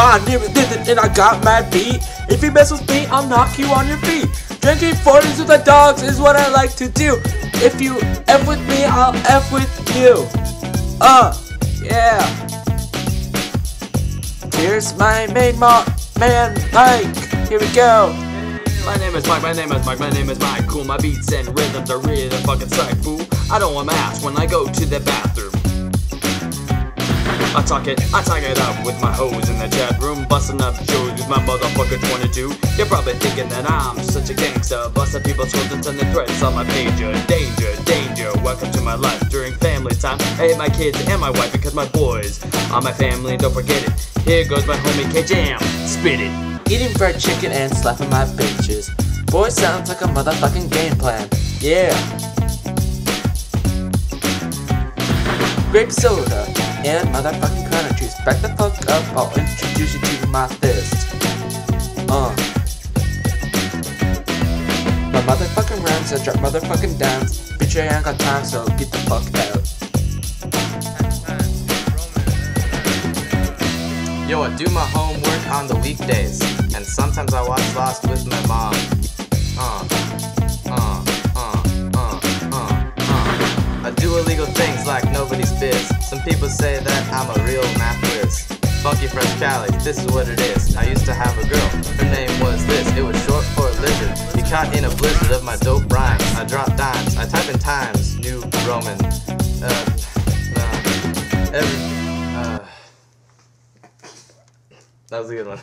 I never did it and I got mad beat. If you mess with me, I'll knock you on your feet. Drinking 40s with the dogs is what I like to do. If you F with me, I'll F with you. Uh, yeah. Here's my main mo man, Mike. Here we go. My name is Mike, my name is Mike, my name is Mike. Cool, my beats and rhythms are really fucking fool. I don't want my ass when I go to the bathroom. I talk it, I talk it up with my hoes in the chat room, busting up shows with my motherfucker 22. You're probably thinking that I'm such a gangster, busting people's throats and sending threats on my pager. Danger, danger, welcome to my life. During family time, I hate my kids and my wife because my boys are my family. Don't forget it. Here goes my homie K Jam, spit it. Eating fried chicken and slapping my bitches. Boy, sounds like a motherfucking game plan. Yeah. Grape soda and motherfucking countries. Back the fuck up, I'll introduce you to my fist. Uh. My motherfucking rhymes, I drop motherfucking dimes. Bitch, I ain't got time, so get the fuck out. Yo, I do my homework on the weekdays, and sometimes I watch Lost with my mom. Uh, Some people say that I'm a real math whiz. Funky Fresh Cali, this is what it is. I used to have a girl, her name was Liz. It was short for lizard. You caught in a blizzard of my dope rhymes. I drop dimes, I type in times, New Roman. Uh, uh, every, uh. That was a good one.